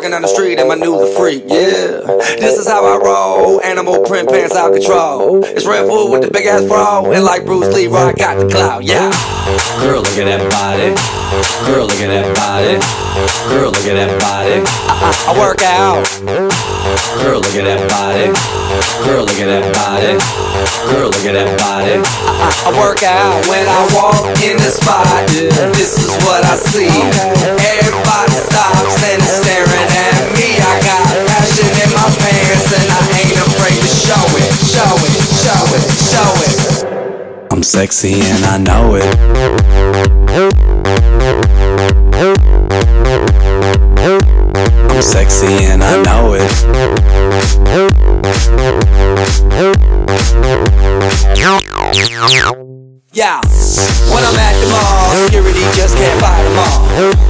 walking down the street and my new the freak, yeah. This is how I roll, animal print pants out control. It's Red Bull with the big ass bra, and like Bruce Lee, I got the clout, yeah. Girl, look at that body. Girl, look at that body. Girl, look at that body. I, I work out. Girl, look at that body. Girl, look at that body. Girl, look at that body. I, I work out when I walk in the spot. This is what I see. Everybody stops I'm sexy and I know it. I'm sexy and I know it. Yeah, when I'm at the mall, security just can't fight them all.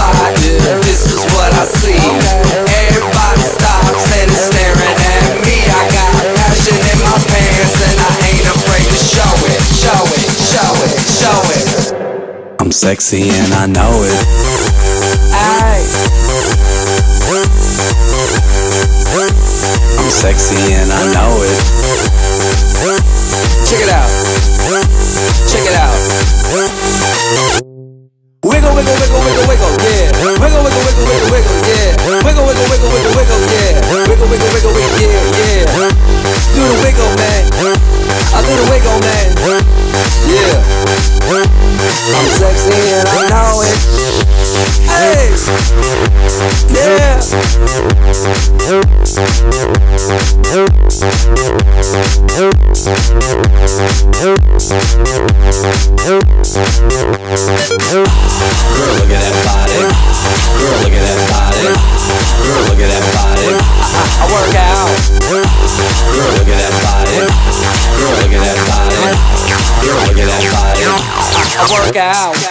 I'm sexy and I know it. Ay, I'm sexy and I know it. check it out. Check it out. Wiggle, wiggle, wiggle, wiggle, wiggle, yeah. Wiggle, wiggle, wiggle, wiggle, and I know it. Hey. Yeah. Girl, look at that body. Girl, look at that body. Girl, look at that body. I work out. Girl, look at that body. Girl, look at that body. Girl, look at that body. I work out.